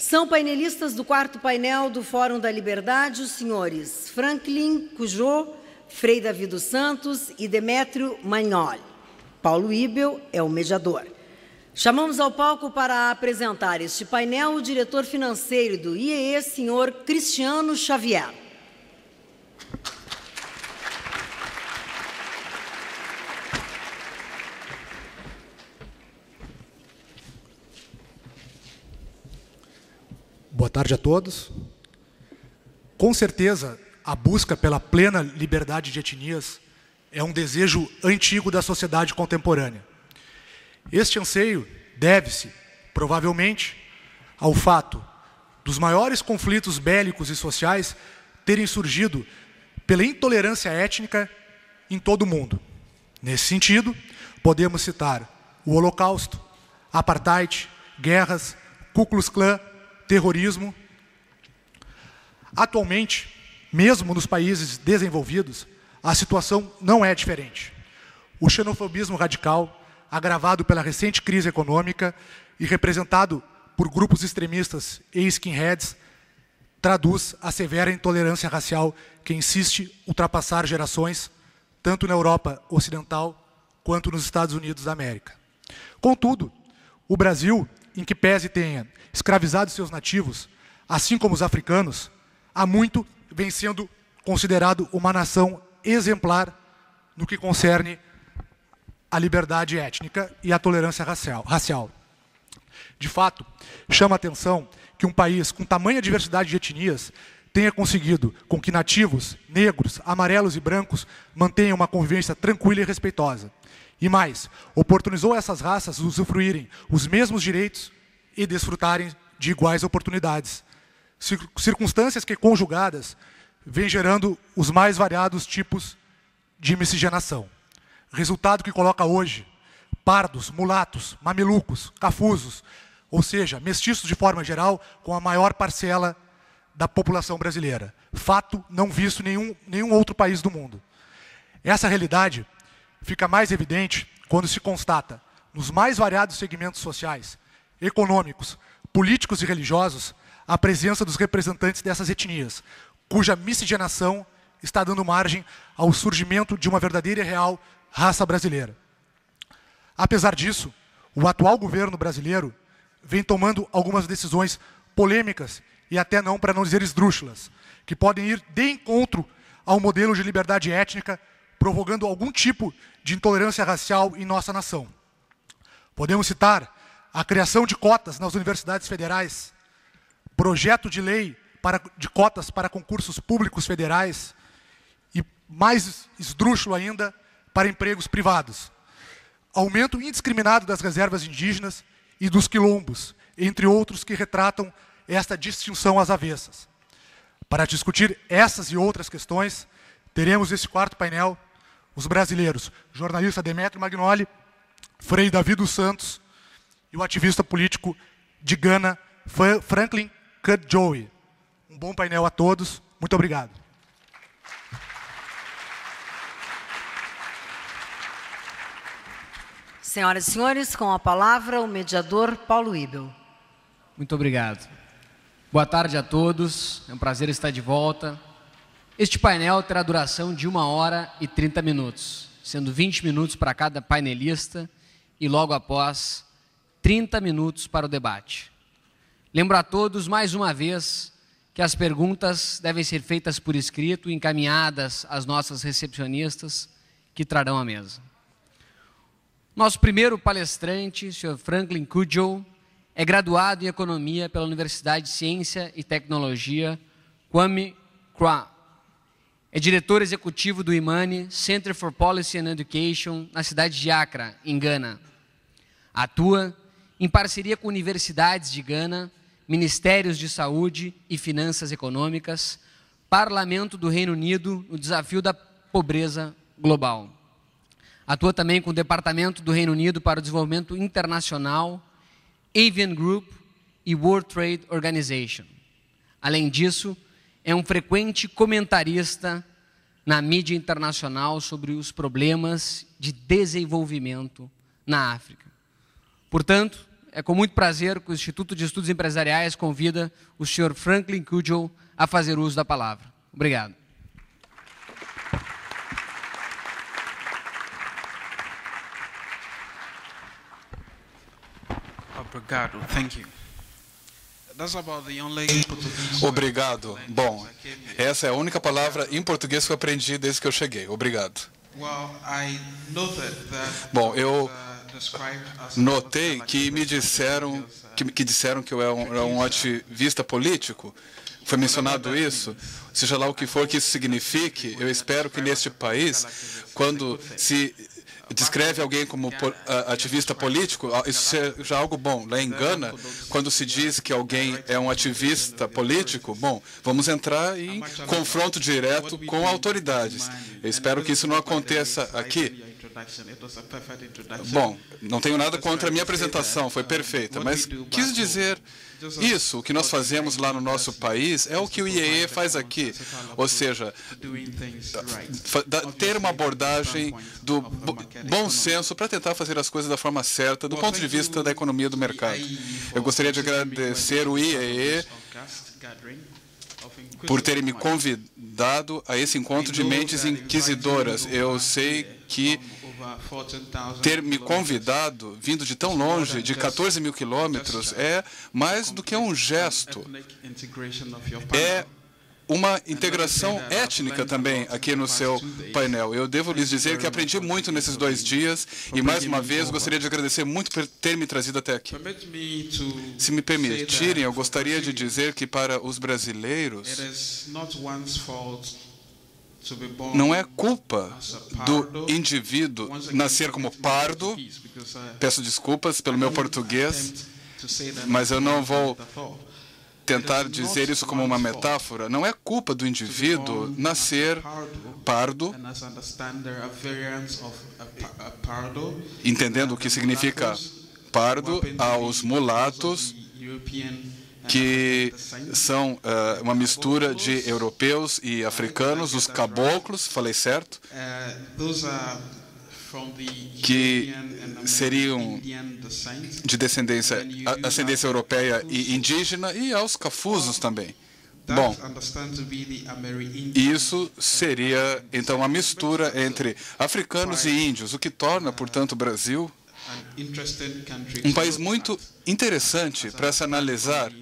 São painelistas do quarto painel do Fórum da Liberdade os senhores Franklin Cujô, Frei Davi dos Santos e Demétrio Magnoli. Paulo Ibel é o mediador. Chamamos ao palco para apresentar este painel o diretor financeiro do IEE, senhor Cristiano Xavier. Boa tarde a todos. Com certeza, a busca pela plena liberdade de etnias é um desejo antigo da sociedade contemporânea. Este anseio deve-se, provavelmente, ao fato dos maiores conflitos bélicos e sociais terem surgido pela intolerância étnica em todo o mundo. Nesse sentido, podemos citar o Holocausto, Apartheid, guerras, Ku Klux Klan, terrorismo. Atualmente, mesmo nos países desenvolvidos, a situação não é diferente. O xenofobismo radical, agravado pela recente crise econômica e representado por grupos extremistas e skinheads, traduz a severa intolerância racial que insiste ultrapassar gerações, tanto na Europa Ocidental quanto nos Estados Unidos da América. Contudo, o Brasil, em que pese tenha escravizado seus nativos, assim como os africanos, há muito vem sendo considerado uma nação exemplar no que concerne a liberdade étnica e a tolerância racial. De fato, chama a atenção que um país com tamanha diversidade de etnias tenha conseguido com que nativos, negros, amarelos e brancos mantenham uma convivência tranquila e respeitosa. E mais, oportunizou essas raças usufruírem os mesmos direitos e desfrutarem de iguais oportunidades. Circunstâncias que, conjugadas, vêm gerando os mais variados tipos de miscigenação. Resultado que coloca hoje pardos, mulatos, mamelucos, cafusos, ou seja, mestiços de forma geral, com a maior parcela da população brasileira. Fato não visto em nenhum, nenhum outro país do mundo. Essa realidade fica mais evidente quando se constata, nos mais variados segmentos sociais, econômicos, políticos e religiosos a presença dos representantes dessas etnias, cuja miscigenação está dando margem ao surgimento de uma verdadeira e real raça brasileira. Apesar disso, o atual governo brasileiro vem tomando algumas decisões polêmicas e até não, para não dizer esdrúxulas, que podem ir de encontro ao modelo de liberdade étnica, provocando algum tipo de intolerância racial em nossa nação. Podemos citar a criação de cotas nas universidades federais, projeto de lei para, de cotas para concursos públicos federais e, mais esdrúxulo ainda, para empregos privados. Aumento indiscriminado das reservas indígenas e dos quilombos, entre outros que retratam esta distinção às avessas. Para discutir essas e outras questões, teremos esse quarto painel os brasileiros, jornalista Demetrio Magnoli, Frei Davi dos Santos, e o ativista político de Gana, Franklin Kudjoe. Um bom painel a todos. Muito obrigado. Senhoras e senhores, com a palavra o mediador Paulo Ibel. Muito obrigado. Boa tarde a todos, é um prazer estar de volta. Este painel terá duração de uma hora e 30 minutos, sendo 20 minutos para cada painelista e logo após 30 minutos para o debate. Lembro a todos, mais uma vez, que as perguntas devem ser feitas por escrito e encaminhadas às nossas recepcionistas que trarão a mesa. Nosso primeiro palestrante, o Sr. Franklin Cudjoe, é graduado em Economia pela Universidade de Ciência e Tecnologia Kwame Kra. É diretor executivo do IMANI, Center for Policy and Education, na cidade de Accra, em Gana. Atua em parceria com universidades de Gana, ministérios de saúde e finanças econômicas, Parlamento do Reino Unido no desafio da pobreza global. Atua também com o Departamento do Reino Unido para o Desenvolvimento Internacional, Avian Group e World Trade Organization. Além disso, é um frequente comentarista na mídia internacional sobre os problemas de desenvolvimento na África. Portanto, é com muito prazer que o Instituto de Estudos Empresariais convida o senhor Franklin Cudjoe a fazer uso da palavra. Obrigado. Obrigado. Thank you. Obrigado. Bom, essa é a única palavra em português que eu aprendi desde que eu cheguei. Obrigado. Bom, eu uh, notei que me disseram que, que disseram que eu era um, era um ativista político. Foi mencionado isso. Seja lá o que for que isso signifique, eu espero que neste país, quando se descreve alguém como ativista político, isso seja algo bom. Lá em Gana, quando se diz que alguém é um ativista político, bom, vamos entrar em confronto direto com autoridades. Eu espero que isso não aconteça aqui. Bom, não tenho nada contra a minha apresentação, foi perfeita, mas quis dizer isso, o que nós fazemos lá no nosso país é o que o IEE faz aqui, ou seja, ter uma abordagem do bo- bom senso para tentar fazer as coisas da forma certa do ponto de vista da economia do mercado. Eu gostaria de agradecer o IEE por terem me convidado a esse encontro de mentes inquisidoras. Eu sei que ter me convidado, vindo de tão longe, de 14 mil quilômetros, é mais do que um gesto. É uma integração étnica também aqui no seu painel. Eu devo lhes dizer que aprendi muito nesses dois dias e, mais uma vez, gostaria de agradecer muito por ter me trazido até aqui. Se me permitirem, eu gostaria de dizer que para os brasileiros não é culpa do indivíduo nascer como pardo. Peço desculpas pelo meu português, mas eu não vou tentar dizer isso como uma metáfora. Não é culpa do indivíduo nascer pardo, entendendo o que significa pardo, aos mulatos, que são uh, uma mistura de europeus e africanos, os caboclos, falei certo? que seriam de descendência, ascendência europeia e indígena, e aos cafusos também. Bom, isso seria então uma mistura entre africanos e índios, o que torna, portanto, o Brasil um país muito interessante para se analisar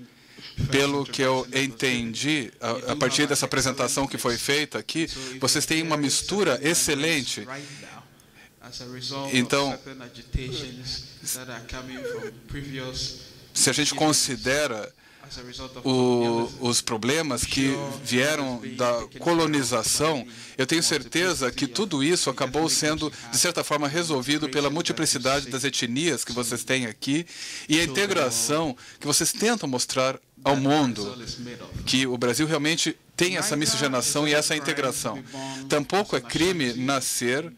pelo que eu entendi a, a, partir dessa apresentação que foi feita aqui, vocês têm uma mistura excelente. Então, se a gente considera o, os problemas que vieram da colonização, eu tenho certeza que tudo isso acabou sendo, de certa forma, resolvido pela multiplicidade das etnias que vocês têm aqui e a integração que vocês tentam mostrar ao mundo, que o Brasil realmente tem essa miscigenação e essa integração. Tampouco é crime nascer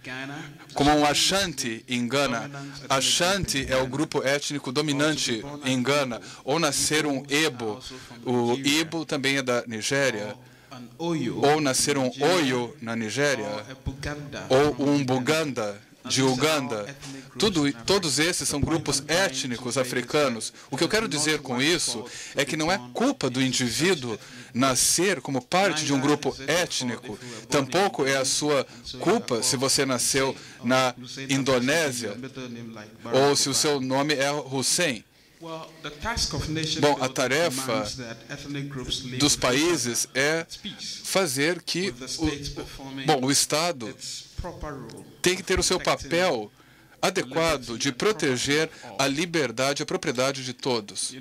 como um Ashanti em Gana. Ashanti é o grupo étnico dominante em Gana. Ou nascer um Ebo. O Ibo também é da Nigéria. Ou nascer um Oyo na Nigéria. Ou um Buganda de Uganda. Tudo, todos esses são grupos étnicos africanos. O que eu quero dizer com isso é que não é culpa do indivíduo nascer como parte de um grupo étnico. Tampouco é a sua culpa se você nasceu na Indonésia ou se o seu nome é Hussein. Bom, a tarefa dos países é fazer que o, bom, o Estado tem que ter o seu papel adequado de proteger a liberdade e a propriedade de todos.